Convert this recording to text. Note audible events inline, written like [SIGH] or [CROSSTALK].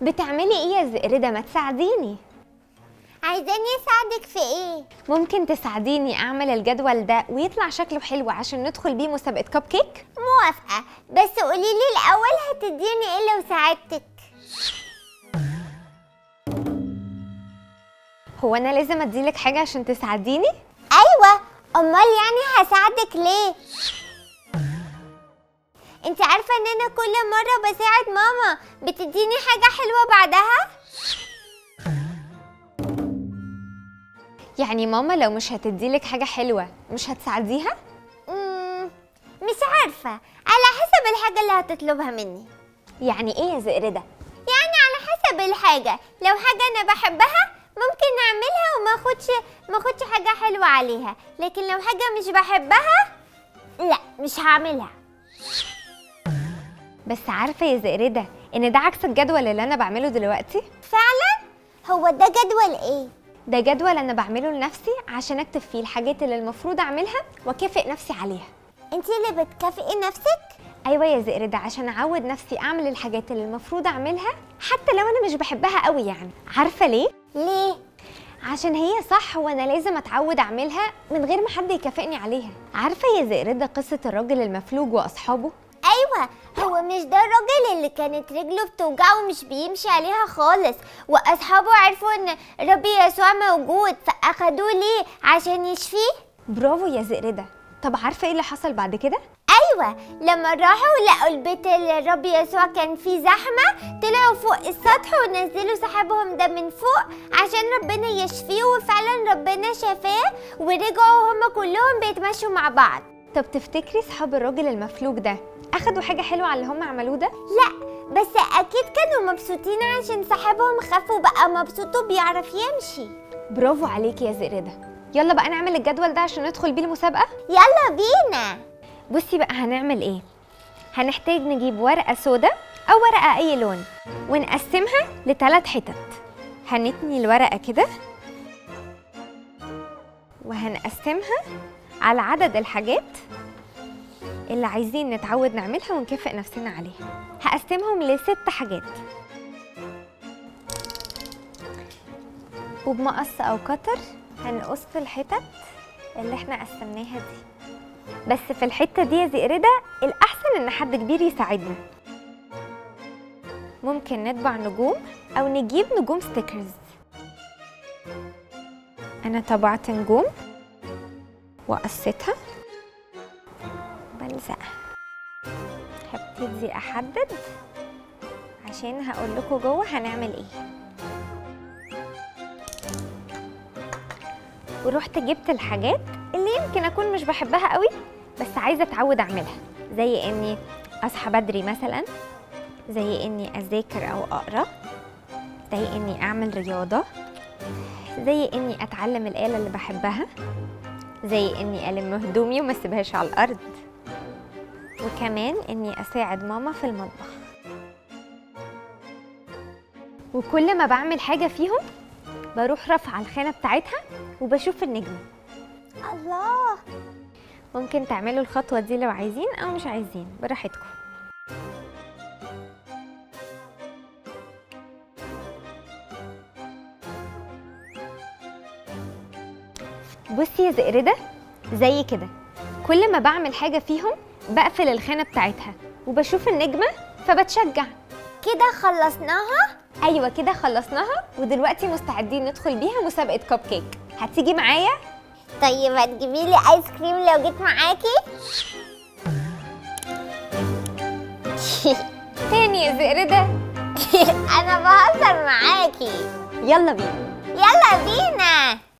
بتعملي إيه يا زئردة ما تساعديني. عايزاني اساعدك في إيه؟ ممكن تساعديني اعمل الجدول ده ويطلع شكله حلو عشان ندخل بيه مسابقة كب كيك موافقة بس قولي لي الأول هتديني إيه لو ساعدتك؟ هو أنا لازم أديلك حاجة عشان تساعديني؟ أيوه أمال يعني هساعدك ليه؟ انت عارفة ان أنا كل مرة بساعد ماما بتديني حاجة حلوة بعدها؟ يعني ماما لو مش هتديلك حاجة حلوة مش هتساعديها؟ مش عارفة على حسب الحاجة اللي هتطلبها مني. يعني إيه يا زئردة يعني على حسب الحاجة لو حاجة أنا بحبها ممكن أعملها وما أخدش ما أخدش حاجة حلوة عليها لكن لو حاجة مش بحبها لا مش هعملها. بس عارفة يا زئردة إن ده عكس الجدول اللي أنا بعمله دلوقتي؟ فعلا؟ هو ده جدول إيه؟ ده جدول أنا بعمله لنفسي عشان أكتب فيه الحاجات اللي المفروض أعملها وأكافئ نفسي عليها. انت اللي بتكافئي نفسك؟ أيوه يا زئردة عشان أعود نفسي أعمل الحاجات اللي المفروض أعملها حتى لو أنا مش بحبها قوي يعني. عارفة ليه؟ ليه؟ عشان هي صح وأنا لازم أتعود أعملها من غير ما حد يكافئني عليها. عارفة يا زئردة قصة الراجل المفلوج وأصحابه؟ أيوه هو مش ده الراجل اللي كانت رجله بتوجعه ومش بيمشي عليها خالص. وأصحابه عرفوا إن ربي يسوع موجود فأخدوه ليه؟ عشان يشفيه. برافو يا زئردة. طب عارفة إيه اللي حصل بعد كده؟ أيوه لما راحوا لقوا البيت اللي الرب يسوع كان فيه زحمة طلعوا فوق السطح ونزلوا سحابهم ده من فوق عشان ربنا يشفيه وفعلا ربنا شفاه ورجعوا هما كلهم بيتمشوا مع بعض. طب تفتكري صحاب الراجل المفلوج ده أخدوا حاجة حلوة على اللي هم عملوه ده؟ لا بس أكيد كانوا مبسوطين عشان صاحبهم خف وبقى مبسوط وبيعرف يمشي. برافو عليكي يا زئردة يلا بقى نعمل الجدول ده عشان ندخل بيه المسابقة. يلا بينا. بصي بقى هنعمل إيه؟ هنحتاج نجيب ورقة سودا أو ورقة أي لون ونقسمها لثلاث حتت. هنتني الورقة كده وهنقسمها على عدد الحاجات اللي عايزين نتعود نعملها ونكافئ نفسنا عليها. هقسمهم لست حاجات. وبمقص أو قطر هنقص الحتت اللي إحنا قسمناها دي. بس في الحتة دي يا زئردة الأحسن إن حد كبير يساعدنا ممكن نطبع نجوم أو نجيب نجوم ستيكرز أنا طبعت نجوم وقصيتها بلزقها هبتدي أحدد. عشان هقول لكم جوه هنعمل إيه. ورحت جبت الحاجات اللي يمكن أكون مش بحبها قوي بس عايزة أتعود أعملها. زي إني أصحى بدري مثلا. زي إني أذاكر أو أقرأ. زي إني أعمل رياضة. زي إني أتعلم الآلة اللي بحبها. زي إني ألم هدومي وما أسيبهاش على الأرض. وكمان إني أساعد ماما في المطبخ. وكل ما بعمل حاجة فيهم بروح رافعة الخانة بتاعتها وبشوف النجمة. الله! ممكن تعملوا الخطوة دي لو عايزين أو مش عايزين. براحتكم. بصي يا زئردة زي كده. كل ما بعمل حاجة فيهم بقفل الخانة بتاعتها وبشوف النجمة فبتشجع. كده خلصناها؟ أيوة كده خلصناها ودلوقتي مستعدين ندخل بيها مسابقة كب كيك هتيجي معايا؟ طيب هتجيبي لي ايس كريم لو جيت معاكي؟ [LAUGHS] تاني يا زئردة [LAUGHS] أنا بهزر معاكي. يلا بينا. يلا بينا.